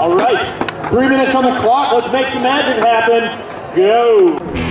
All right, three minutes on the clock. Let's make some magic happen. Go.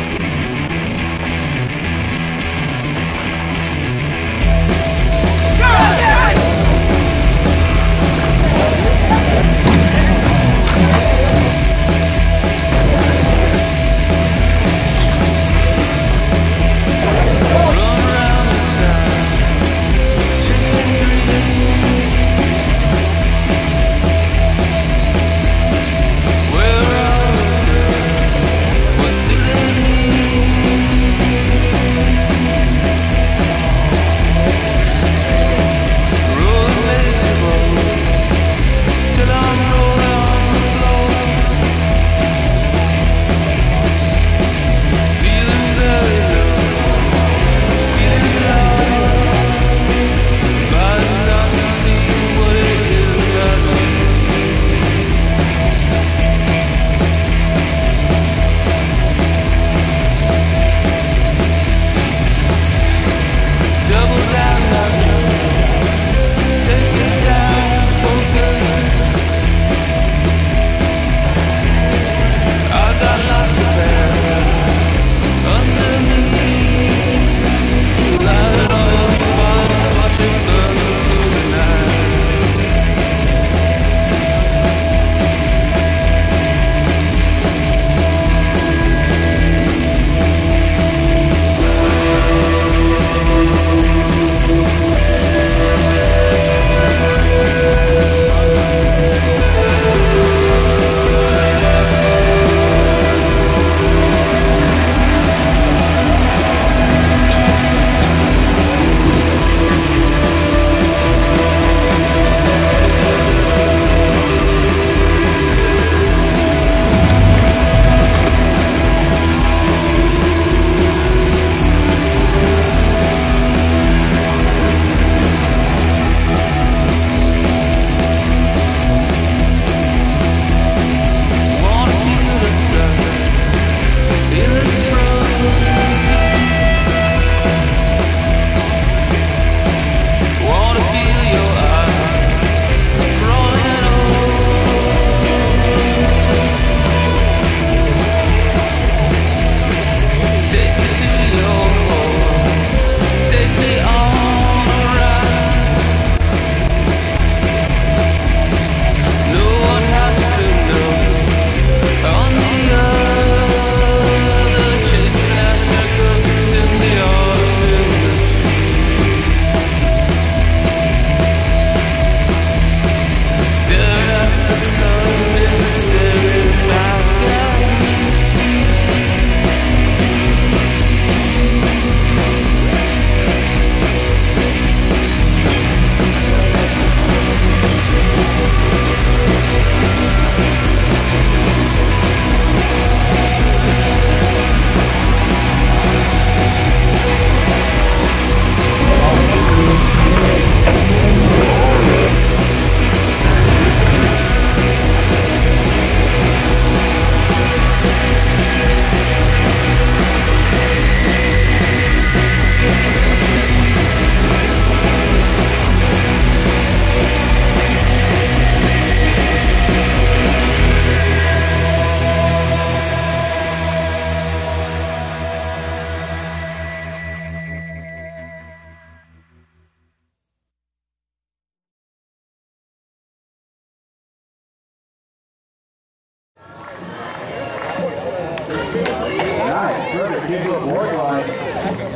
Give you a board line.